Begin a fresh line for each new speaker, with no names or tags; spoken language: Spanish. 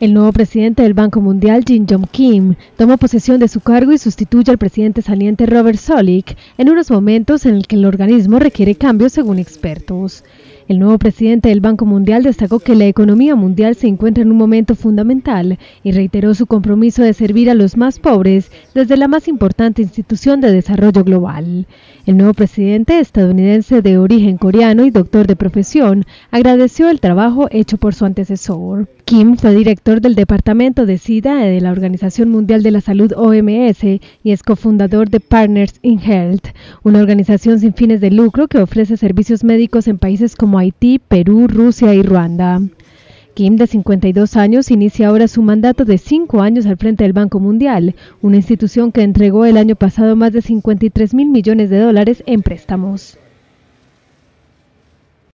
El nuevo presidente del Banco Mundial, Jin Jong Kim, tomó posesión de su cargo y sustituye al presidente saliente Robert Solik en unos momentos en el que el organismo requiere cambios según expertos. El nuevo presidente del Banco Mundial destacó que la economía mundial se encuentra en un momento fundamental y reiteró su compromiso de servir a los más pobres desde la más importante institución de desarrollo global. El nuevo presidente estadounidense de origen coreano y doctor de profesión agradeció el trabajo hecho por su antecesor. Kim fue director del Departamento de SIDA de la Organización Mundial de la Salud OMS y es cofundador de Partners in Health, una organización sin fines de lucro que ofrece servicios médicos en países como Haití, Perú, Rusia y Ruanda. Kim, de 52 años, inicia ahora su mandato de cinco años al frente del Banco Mundial, una institución que entregó el año pasado más de 53 mil millones de dólares en préstamos.